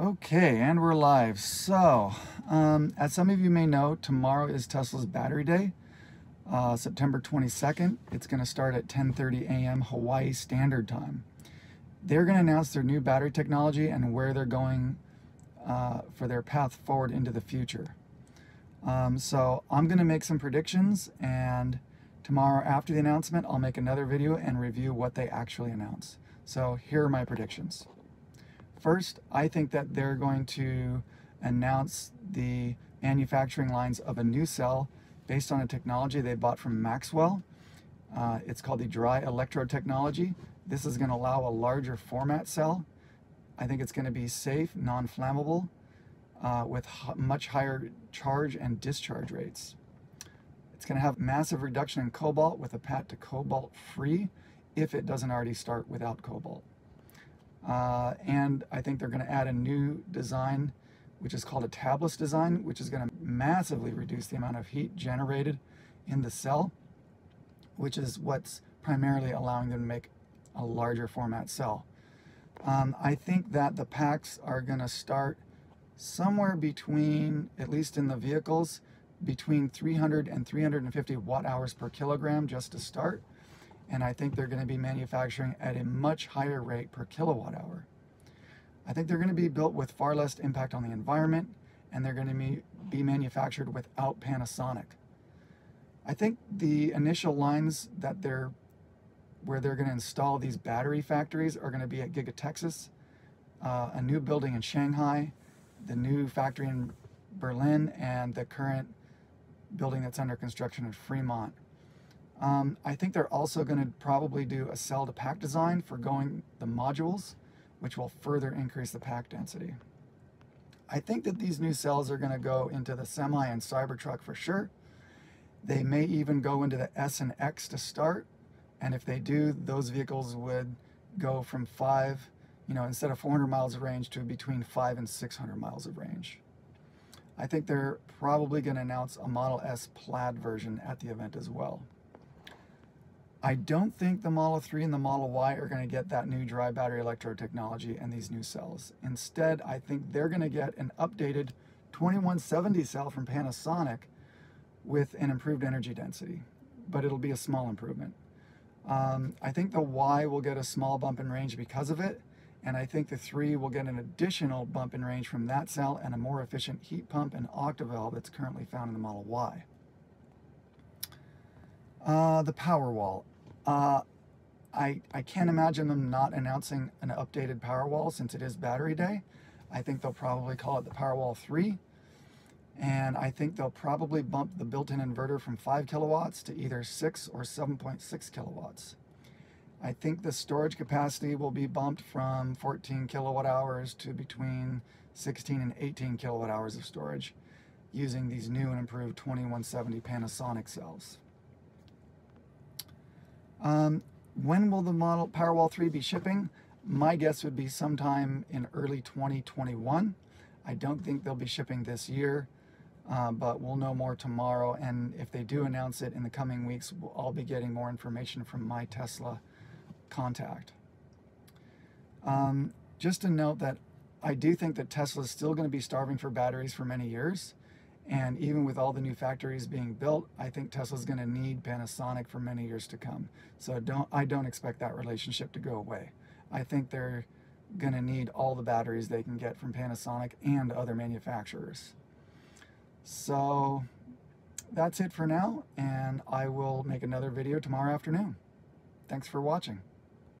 Okay, and we're live. So, um, as some of you may know, tomorrow is Tesla's Battery Day, uh, September 22nd. It's going to start at 10:30 a.m. Hawaii Standard Time. They're going to announce their new battery technology and where they're going uh, for their path forward into the future. Um, so, I'm going to make some predictions, and tomorrow after the announcement, I'll make another video and review what they actually announce. So, here are my predictions. First, I think that they're going to announce the manufacturing lines of a new cell based on a technology they bought from Maxwell. Uh, it's called the dry electrode technology. This is going to allow a larger format cell. I think it's going to be safe, non-flammable, uh, with much higher charge and discharge rates. It's going to have massive reduction in cobalt with a path to cobalt free if it doesn't already start without cobalt. Uh, and I think they're going to add a new design, which is called a tabless design, which is going to massively reduce the amount of heat generated in the cell, which is what's primarily allowing them to make a larger format cell. Um, I think that the packs are going to start somewhere between, at least in the vehicles, between 300 and 350 watt hours per kilogram just to start and I think they're going to be manufacturing at a much higher rate per kilowatt hour. I think they're going to be built with far less impact on the environment, and they're going to be, manufactured without Panasonic. I think the initial lines that they're where they're going to install these battery factories are going to be at Giga Texas, uh, a new building in Shanghai, the new factory in Berlin, and the current building that's under construction in Fremont. Um, I think they're also going to probably do a cell to pack design for going the modules, which will further increase the pack density. I think that these new cells are going to go into the semi and Cybertruck for sure. They may even go into the S and X to start. And if they do, those vehicles would go from five, you know, instead of 400 miles of range to between five and 600 miles of range. I think they're probably going to announce a Model S plaid version at the event as well. I don't think the Model 3 and the Model Y are going to get that new dry battery electrode technology and these new cells. Instead, I think they're going to get an updated 2170 cell from Panasonic with an improved energy density, but it'll be a small improvement. Um, I think the Y will get a small bump in range because of it, and I think the 3 will get an additional bump in range from that cell and a more efficient heat pump and octovalve that's currently found in the Model Y. Uh, the Powerwall. Uh, I, I can't imagine them not announcing an updated Powerwall since it is battery day. I think they'll probably call it the Powerwall 3. And I think they'll probably bump the built-in inverter from 5 kilowatts to either 6 or 7.6 kilowatts. I think the storage capacity will be bumped from 14 kilowatt hours to between 16 and 18 kilowatt hours of storage using these new and improved 2170 Panasonic cells. Um, when will the model Powerwall 3 be shipping? My guess would be sometime in early 2021. I don't think they'll be shipping this year, uh, but we'll know more tomorrow. And if they do announce it in the coming weeks, we'll, I'll be getting more information from my Tesla contact. Um, just to note that I do think that Tesla is still going to be starving for batteries for many years. And even with all the new factories being built, I think Tesla's going to need Panasonic for many years to come. So don't I don't expect that relationship to go away. I think they're going to need all the batteries they can get from Panasonic and other manufacturers. So that's it for now, and I will make another video tomorrow afternoon. Thanks for watching.